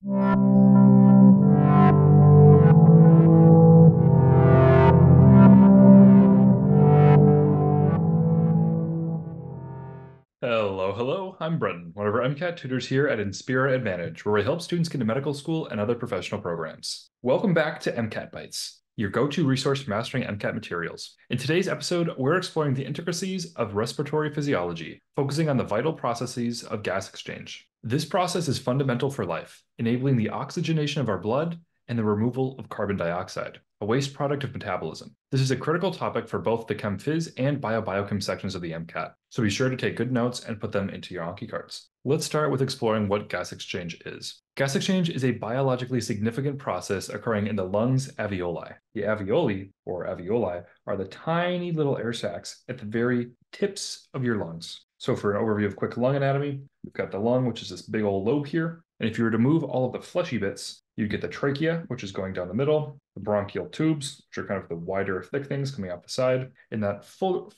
Hello, hello. I'm Bretton, one of our MCAT tutors here at Inspira Advantage, where we help students get to medical school and other professional programs. Welcome back to MCAT Bites, your go-to resource for mastering MCAT materials. In today's episode, we're exploring the intricacies of respiratory physiology, focusing on the vital processes of gas exchange. This process is fundamental for life, enabling the oxygenation of our blood and the removal of carbon dioxide, a waste product of metabolism. This is a critical topic for both the ChemPhys and BioBiochem sections of the MCAT, so be sure to take good notes and put them into your Anki cards. Let's start with exploring what gas exchange is. Gas exchange is a biologically significant process occurring in the lungs alveoli. The alveoli, or alveoli, are the tiny little air sacs at the very tips of your lungs. So for an overview of quick lung anatomy, we've got the lung, which is this big old lobe here. And if you were to move all of the fleshy bits, you'd get the trachea, which is going down the middle, the bronchial tubes, which are kind of the wider, thick things coming out the side, and that full,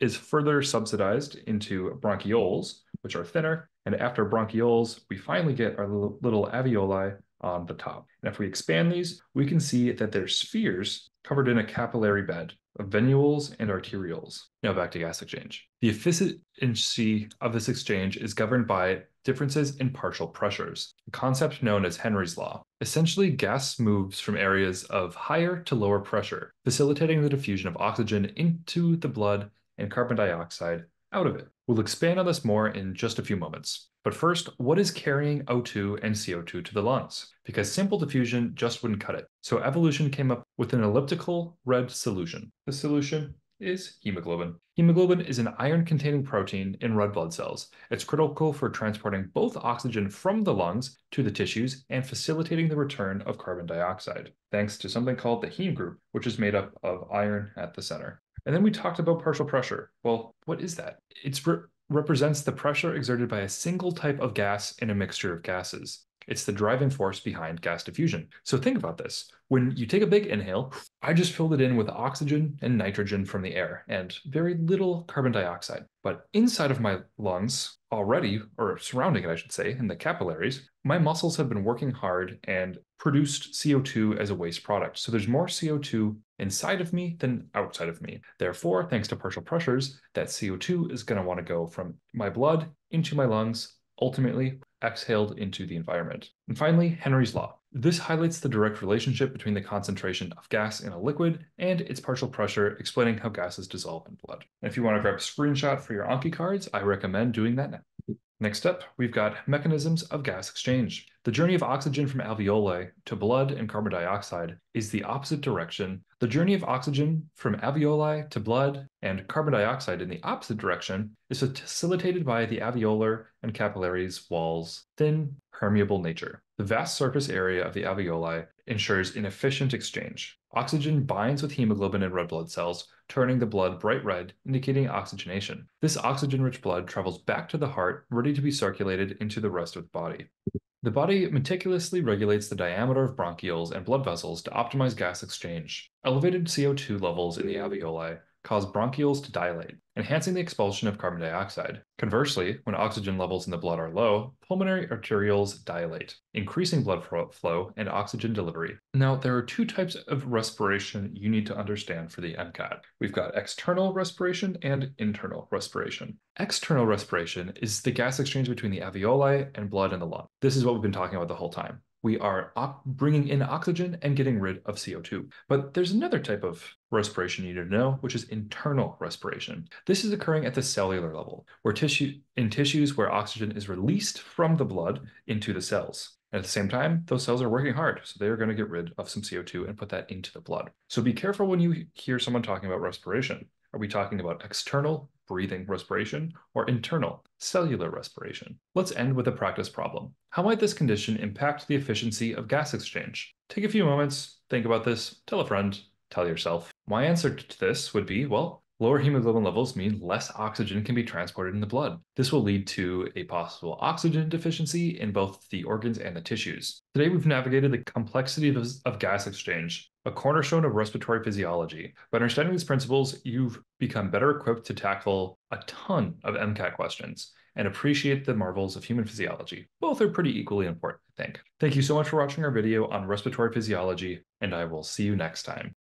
is further subsidized into bronchioles, which are thinner. And after bronchioles, we finally get our little, little alveoli on the top. And if we expand these, we can see that they're spheres covered in a capillary bed of venules and arterioles. Now back to gas exchange. The efficiency of this exchange is governed by differences in partial pressures, a concept known as Henry's law. Essentially, gas moves from areas of higher to lower pressure, facilitating the diffusion of oxygen into the blood and carbon dioxide out of it. We'll expand on this more in just a few moments. But first, what is carrying O2 and CO2 to the lungs? Because simple diffusion just wouldn't cut it. So evolution came up with an elliptical red solution. The solution is hemoglobin. Hemoglobin is an iron containing protein in red blood cells. It's critical for transporting both oxygen from the lungs to the tissues and facilitating the return of carbon dioxide, thanks to something called the heme group, which is made up of iron at the center. And then we talked about partial pressure. Well, what is that? It re represents the pressure exerted by a single type of gas in a mixture of gases. It's the driving force behind gas diffusion. So think about this. When you take a big inhale, I just filled it in with oxygen and nitrogen from the air and very little carbon dioxide. But inside of my lungs already, or surrounding it, I should say, in the capillaries, my muscles have been working hard and produced CO2 as a waste product. So there's more CO2 inside of me than outside of me. Therefore, thanks to partial pressures, that CO2 is going to want to go from my blood into my lungs, ultimately exhaled into the environment. And finally, Henry's law. This highlights the direct relationship between the concentration of gas in a liquid and its partial pressure, explaining how gases dissolve in blood. And if you want to grab a screenshot for your Anki cards, I recommend doing that now. Next up, we've got mechanisms of gas exchange. The journey of oxygen from alveoli to blood and carbon dioxide is the opposite direction. The journey of oxygen from alveoli to blood and carbon dioxide in the opposite direction is facilitated by the alveolar and capillaries walls' thin, permeable nature. The vast surface area of the alveoli ensures an efficient exchange. Oxygen binds with hemoglobin in red blood cells, turning the blood bright red, indicating oxygenation. This oxygen-rich blood travels back to the heart, ready to be circulated into the rest of the body. The body meticulously regulates the diameter of bronchioles and blood vessels to optimize gas exchange. Elevated CO2 levels in the alveoli cause bronchioles to dilate, enhancing the expulsion of carbon dioxide. Conversely, when oxygen levels in the blood are low, pulmonary arterioles dilate, increasing blood flow and oxygen delivery. Now, there are two types of respiration you need to understand for the MCAT. We've got external respiration and internal respiration. External respiration is the gas exchange between the alveoli and blood in the lung. This is what we've been talking about the whole time we are bringing in oxygen and getting rid of CO2. But there's another type of respiration you need to know, which is internal respiration. This is occurring at the cellular level, where tissue in tissues where oxygen is released from the blood into the cells. And at the same time, those cells are working hard, so they are going to get rid of some CO2 and put that into the blood. So be careful when you hear someone talking about respiration. Are we talking about external breathing respiration or internal cellular respiration? Let's end with a practice problem. How might this condition impact the efficiency of gas exchange? Take a few moments, think about this, tell a friend, tell yourself. My answer to this would be, well, Lower hemoglobin levels mean less oxygen can be transported in the blood. This will lead to a possible oxygen deficiency in both the organs and the tissues. Today, we've navigated the complexity of, of gas exchange a cornerstone of respiratory physiology. By understanding these principles, you've become better equipped to tackle a ton of MCAT questions and appreciate the marvels of human physiology. Both are pretty equally important, I think. Thank you so much for watching our video on respiratory physiology, and I will see you next time.